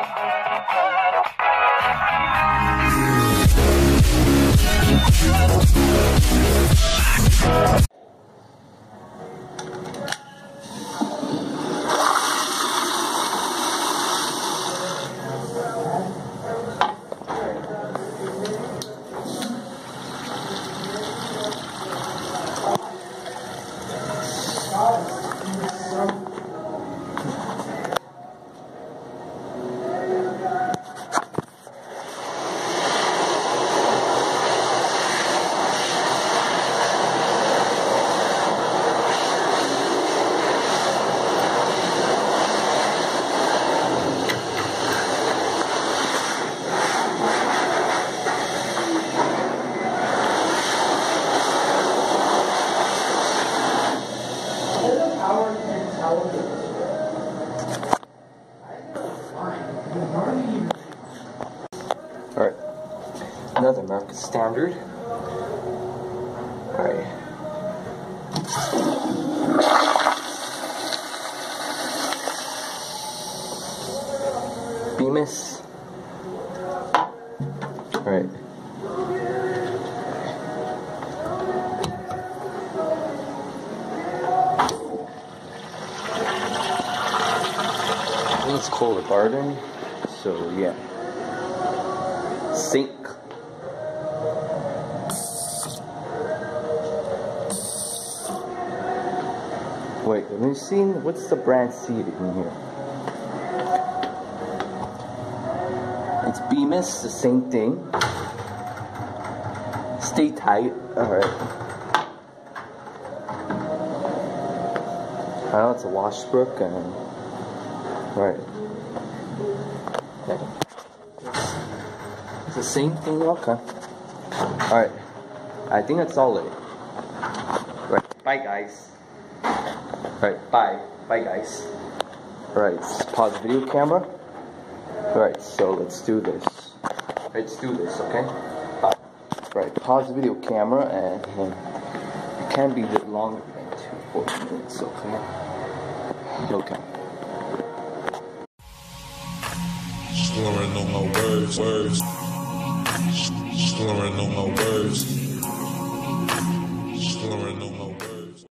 Alright. Another American Standard. Alright. Bemis. Alright. Let's call the garden. So yeah. Sink. Wait, let me see. What's the brand seed in here? It's Bemis, the same thing. Stay tight. Alright. I know it's a Washbrook and. Right. Okay. It's the same thing, okay. Alright. I think that's all it. Right. Bye, guys. Alright, bye. Bye, guys. Alright, pause the video camera. Alright, so let's do this. Let's do this, okay? Bye. Right, pause the video camera and, and it can be a bit longer than two, four minutes, okay? Okay. Slurring on my words, words. Slurring on my words.